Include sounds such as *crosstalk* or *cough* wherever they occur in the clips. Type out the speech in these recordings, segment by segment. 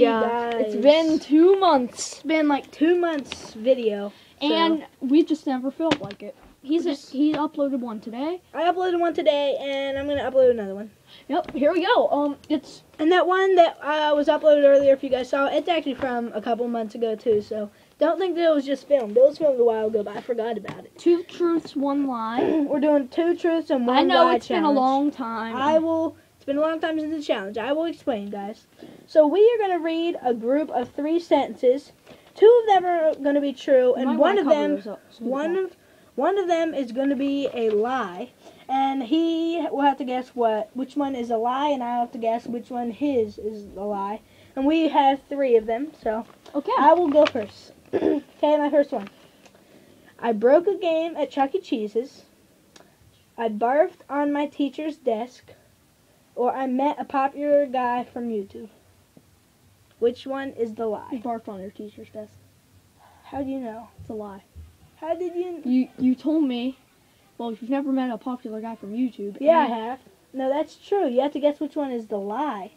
guys. It's been two months, It's been like two months video. So- and we just never felt like it. He's a, Just- he uploaded one today. I uploaded one today, and I'm gonna upload another one. Yep, here we go. Um, it's And that one that uh, was uploaded earlier, if you guys saw, it's actually from a couple months ago too. So don't think that it was just filmed. It was filmed a while ago, but I forgot about it. two truths, one lie. *clears throat* We're doing two truths and one lie. I know lie it's been a long time. I will. It's been a long time since the challenge. I will explain, guys. So we are going to read a group of three sentences. Two of them are going to be true, and one of them, those up so we one of, one of them is going to be a lie, and he will have to guess what which one is a lie, and I'll have to guess which one his is a lie. And we have three of them, so Okay. I will go first. *clears throat* okay, my first one. I broke a game at Chuck E. Cheese's. I barfed on my teacher's desk. Or I met a popular guy from YouTube. Which one is the lie? You barked on your teacher's desk. How do you know? It's a lie. How did you? You you told me. Well, you've never met a popular guy from YouTube. Yeah, I have. No, that's true. You have to guess which one is the lie.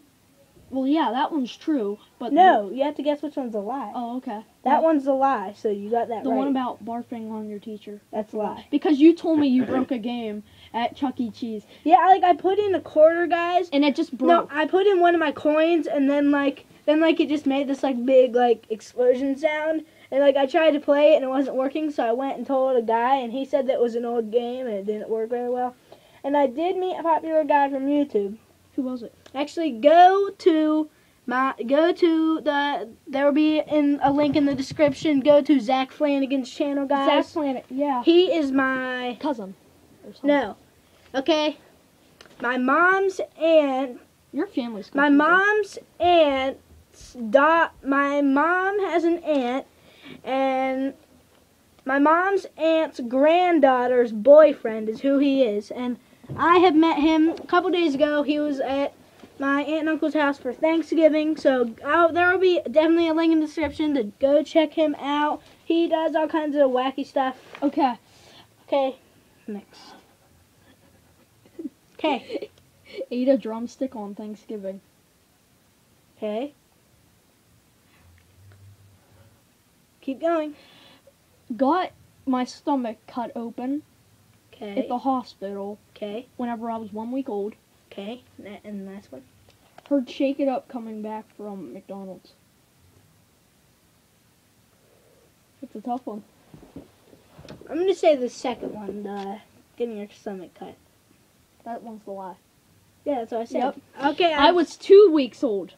Well, yeah, that one's true. But No, you have to guess which one's a lie. oh, okay. That one's a lie. So you got that The right. one about barfing on your teacher. that's a lie. Because you told me you broke a game at Chuck E. Cheese, Yeah, like I put in a quarter, guys. and it just broke. No. I put in one of my coins and then like then like it just made this like big like explosion sound and like I tried to play it and it wasn't working so I went and told a guy and he said that it was an old game and it didn't work very well. And I did meet a popular guy from YouTube. Who was it? Actually go to my go to the there will be in a link in the description. Go to Zach Flanagan's channel guys. Zach guys. Yeah. He is my Cousin. No. Okay. My mom's aunt Your family's. My mom's aunt's da- my mom has an aunt and my mom's aunt's granddaughter's boyfriend is who he is and I have met him a couple days ago. He was at my aunt and uncle's house for Thanksgiving. So I'll, there will be definitely a link in the description to go check him out. He does all kinds of wacky stuff. Okay. Okay, next. Okay, *laughs* Ate a drumstick on Thanksgiving. okay. Keep going. Got my stomach cut open At the hospital Okay, whenever I was one week old. okay, and the last one. Heard Shake It Up coming back from McDonald's. It's a tough one. I'm gonna say the second one, the getting your stomach cut. That one's the lie. Yeah, that's what I said. Yep. Okay, I was two weeks old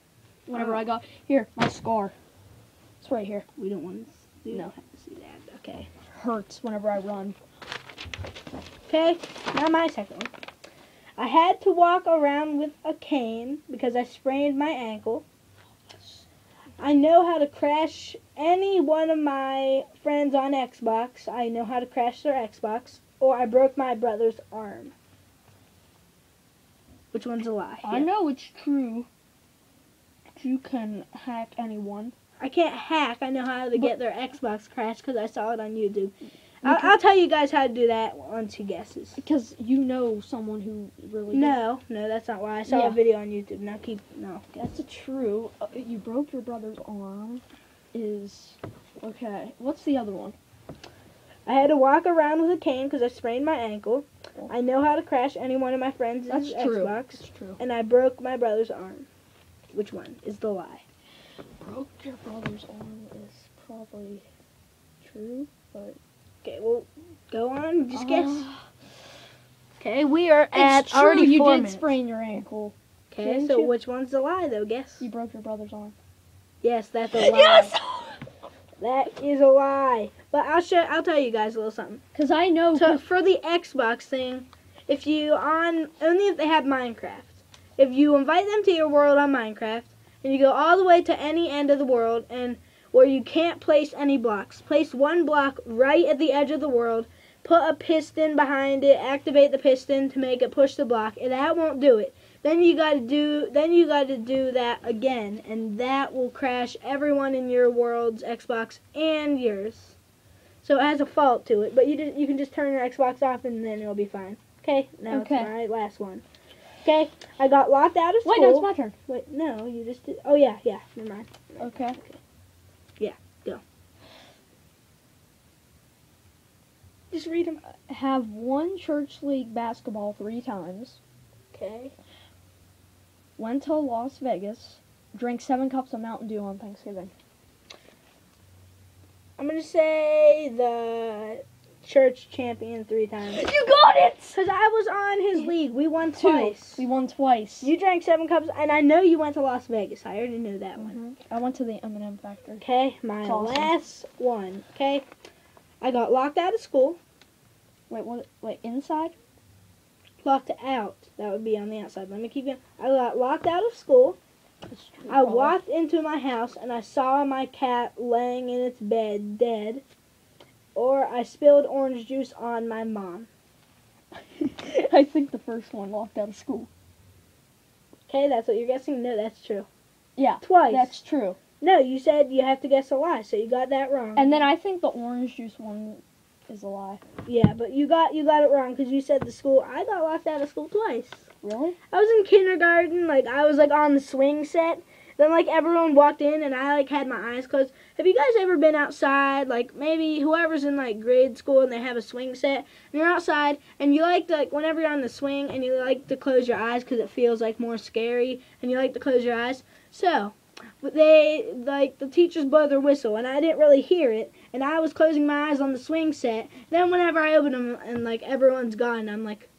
whenever Oh. I got here. My scar. It's right here. We don't want to. We No. have to see that. Okay. Hurts whenever I run. Okay. Now my second one. I had to walk around with a cane because I sprained my ankle. I know how to crash any one of my friends on Xbox. I know how to crash their Xbox. Or I broke my brother's arm. Which one's a lie? I Yeah. know it's true. You can hack anyone. I can't hack. I know how to get their Xbox crashed because I saw it on YouTube. I'll, I'll tell you guys how to do that once he guesses. Because you know someone who really. No, no, that's not why. I saw Yeah. a video on YouTube. Now keep no. That's a true. Uh, you broke your brother's arm. Is okay. What's the other one? I had to walk around with a cane because I sprained my ankle. I know how to crash any one of my friends' That's true. Xbox, That's true. and I broke my brother's arm. Which one is the lie? Broke your brother's arm is probably true, but Okay, well, go on. Just guess. Uh, Okay, we are It's at true. already you did minutes. sprain your ankle. Okay, so you? which one's the lie though? Guess. You broke your brother's arm. Yes, that's a *laughs* lie. Yes! That is a lie. But I'll show. I'll tell you guys a little something. Because I know. So for the Xbox thing, if you on only if they have Minecraft, if you invite them to your world on Minecraft, and you go all the way to any end of the world, and where you can't place any blocks, place one block right at the edge of the world, put a piston behind it, activate the piston to make it push the block, and that won't do it. Then you got to do then you got to do that again, and that will crash everyone in your world's Xbox and yours. So it has a fault to it, but you just, you can just turn your Xbox off and then it'll be fine. Okay, now Okay. it's my last one. Okay, I got locked out of school. Wait, no, it's my turn. Wait, no, you just did. Oh yeah, yeah. Never mind. Okay. Yeah, go. Just read them. Have won church league basketball three times. Okay. Went to Las Vegas. Drank seven cups of Mountain Dew on Thanksgiving. I'm gonna say the church champion three times. You got it. Cause I was on his league. We won Two. twice. We won twice. You drank seven cups, and I know you went to Las Vegas. I already knew that one. Mhm. I went to the M&M factory. Okay, my awesome. last one. Okay, I got locked out of school. Wait, what? Wait, inside? Locked out. That would be on the outside. Let me keep going. I got locked out of school. I walked into my house and I saw my cat laying in its bed dead. Or I spilled orange juice on my mom. *laughs* I think the first one locked out of school. Okay, that's what you're guessing? No, that's true. Yeah, Twice. that's true. No, you said you have to guess a lie, so you got that wrong. And then I think the orange juice one is a lie. yeah, but you got you got it wrong because you said the school. I got locked out of school twice. Really? I was in kindergarten, like I was like on the swing set. Then like everyone walked in and I like had my eyes closed. Have you guys ever been outside? Like maybe whoever's in like grade school and they have a swing set and you're outside and you like to like whenever you're on the swing and you like to close your eyes because it feels like more scary and you like to close your eyes. So they like the teachers blow their whistle and I didn't really hear it and I was closing my eyes on the swing set. Then whenever I open them and like everyone's gone, I'm like.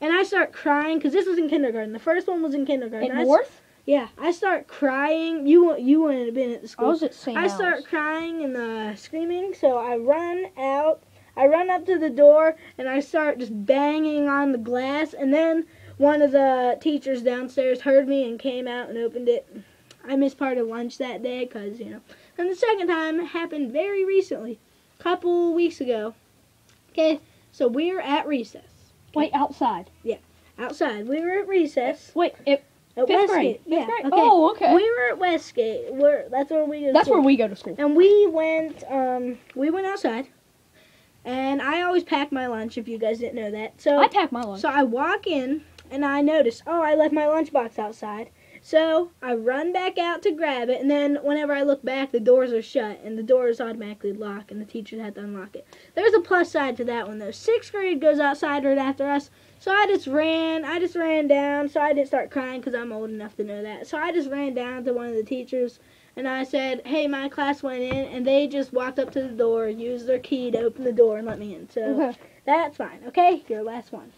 And I start crying because this was in kindergarten. The first one was in kindergarten. At I s- North? yeah, I start crying. You you wouldn't have been at the school. I was at St. I start crying and uh, screaming, so I run out. I run up to the door and I start just banging on the glass. And then one of the teachers downstairs heard me and came out and opened it. I missed part of lunch that day because you know. And the second time happened very recently, a couple weeks ago. Okay, so we were at recess Wait, outside. Yeah, outside. We were at recess Wait, it, at fifth Westgate. grade. Fifth Yeah, grade? okay. Oh, okay. We were at Westgate. We're, that's where we go. to That's school. where we go to school. And we went. Um, we went outside, and I always pack my lunch. If you guys didn't know that, so I pack my lunch. so I walk in and I notice, oh, I left my lunchbox outside. So I run back out to grab it, and then whenever I look back, the doors are shut, and the doors automatically lock, and the teachers had to unlock it. There's a plus side to that one though. Sixth grade goes outside right after us, so I just ran. I just ran down, so I didn't start crying because I'm old enough to know that. So I just ran down to one of the teachers, and I said, "Hey, my class went in," and they just walked up to the door, used their key to open the door, and let me in. So that's fine. Okay, your last one.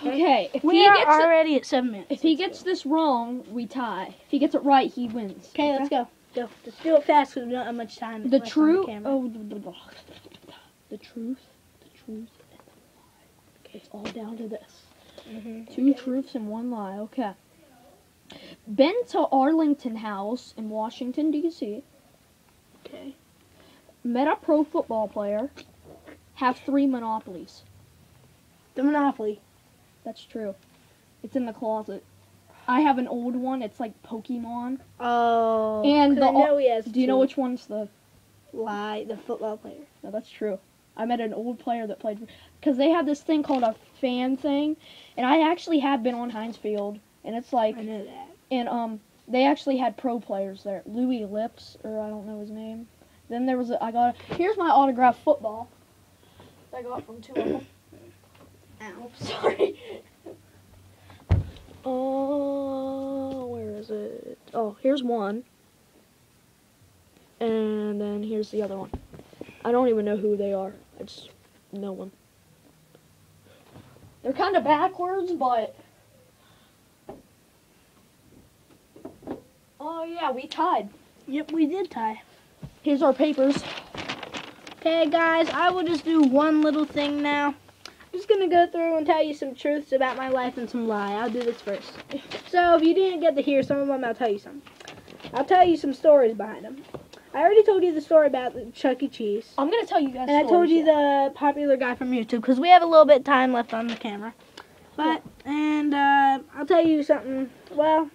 Okay. If We he are gets it, already at seven minutes. if he gets this wrong, we tie. If he gets it right, he wins. Okay, let's go. Go. Just do it fast because we don't have much time. The truth. Oh, the, the, the truth. The truth. And the lie. Okay, it's all down to this. Mhm. Two truths and one lie. Okay. Been to Arlington House in Washington D.C. Okay. Met a pro football player. Have three monopolies. The Monopoly. That's true. It's in the closet. I have an old one. It's like Pokemon. Oh. And the I know he has. Do you know which one's the? lie? The football player. No, that's true. I met an old player that played because they have this thing called a fan thing, and I actually have been on Heinz Field, and it's like, I know that. and um, they actually had pro players there. Louis Lipps, or I don't know his name. Then there was a, I got here's my autographed football. I got from two of them. Ow. *laughs* Sorry. Oh, where is it? Oh, here's one. And then here's the other one. I don't even know who they are. I just know them. They're kind of backwards, but. Oh, yeah, we tied. Yep, we did tie. Here's our papers. Okay, guys, I will just do one little thing now. I'm just gonna go through and tell you some truths about my life and some lie. I'll do this first. So, if you didn't get to hear some of them, I'll tell you some. I'll tell you some stories behind them. I already told you the story about the Chuck E. Cheese. I'm going to tell you guys And I told you the popular guy from YouTube because we have a little bit of time left on the camera. But and uh, I'll tell you something. Well,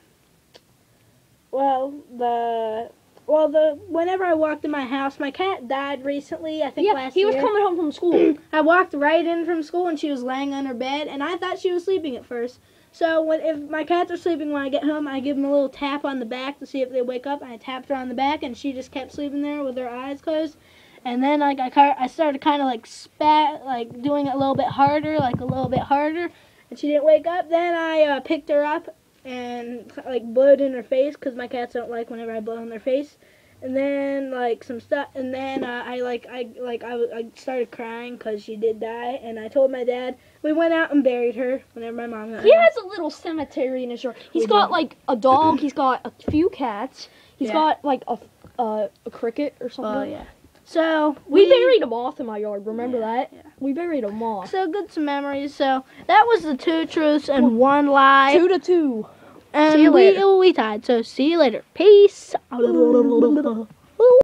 well, the well, the whenever I walked in my house, my cat died recently. I think yeah, last he was year. coming home from school. *clears throat* I walked right in from school and she was laying on her bed, and I thought she was sleeping at first. So when if my cats are sleeping when I get home, I give them a little tap on the back to see if they wake up. And I tapped her on the back, and she just kept sleeping there with her eyes closed. And then like I I started kind of like spat like doing it a little bit harder, like a little bit harder, and she didn't wake up. Then I uh, picked her up and like blowed in her face because my cats don't like whenever I blow in their face. And then like some stuff, and then uh, I like I like I started crying because she did die, and I told my dad. We went out and buried her whenever my mom He has a little cemetery in his yard. He's We got do. like a dog. He's got a few cats. He's Yeah. got like a uh, a cricket or something. Oh yeah. So We buried a moth in my yard. Remember Yeah, that? yeah. We buried a moth. So good some memories. So that was the two truths and one lie. Two to two. and See you we later. we tied. So see you later. Peace. *laughs*